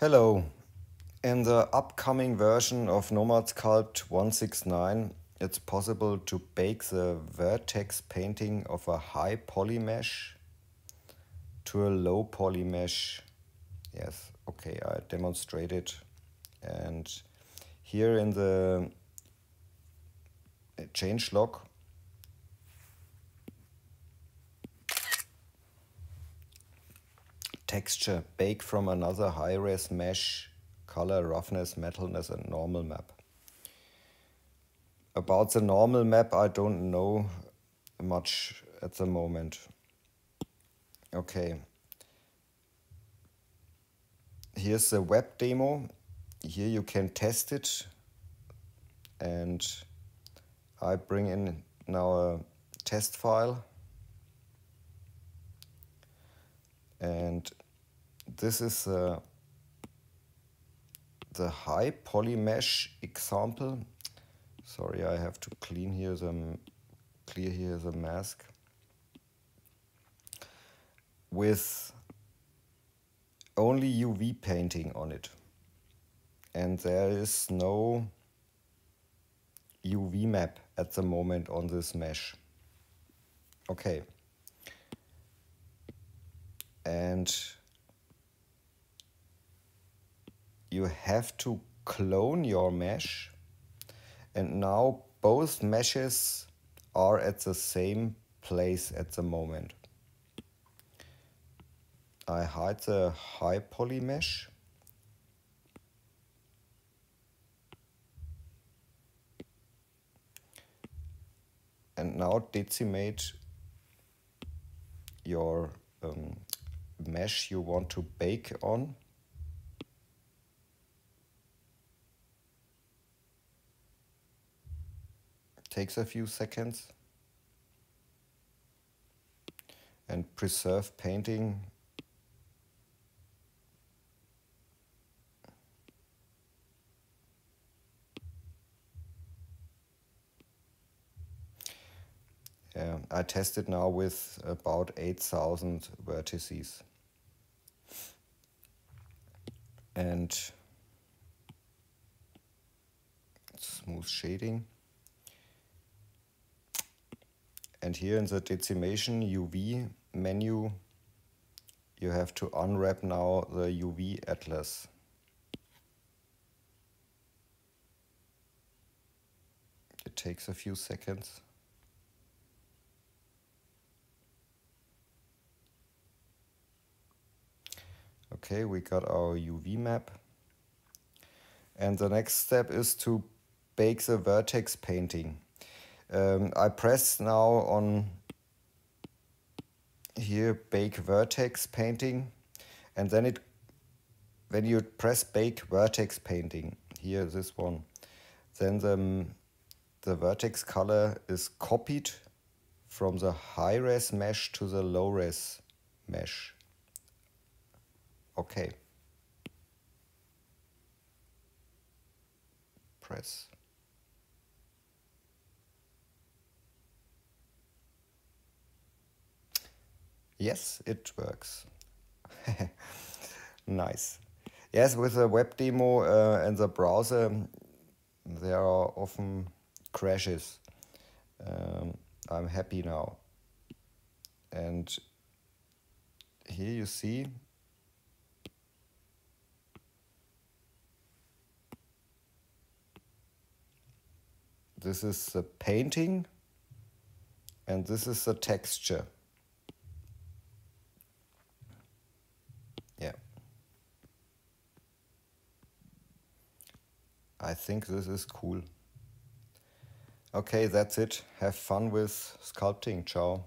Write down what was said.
Hello. In the upcoming version of Nomad Sculpt 169, it's possible to bake the vertex painting of a high poly mesh to a low poly mesh. Yes, okay, I demonstrated. And here in the uh, change log, texture, bake from another high-res mesh, color, roughness, metalness, and normal map. About the normal map, I don't know much at the moment. Okay. Here's the web demo. Here you can test it. And I bring in now a test file. And this is uh, the high poly mesh example. Sorry, I have to clean here the clear here the mask with only UV painting on it. And there is no UV map at the moment on this mesh. Okay. And you have to clone your mesh and now both meshes are at the same place at the moment. I hide the high poly mesh and now decimate your um, mesh you want to bake on takes a few seconds and preserve painting Yeah, I tested now with about 8,000 vertices. And smooth shading. And here in the decimation UV menu, you have to unwrap now the UV atlas. It takes a few seconds. Okay, we got our UV map. And the next step is to bake the vertex painting. Um, I press now on here bake vertex painting and then it when you press bake vertex painting here this one then the, the vertex color is copied from the high res mesh to the low res mesh. Okay. Press Yes, it works. nice. Yes, with the web demo uh, and the browser, there are often crashes. Um, I'm happy now. And here you see this is the painting and this is the texture. I think this is cool. Okay, that's it. Have fun with sculpting. Ciao.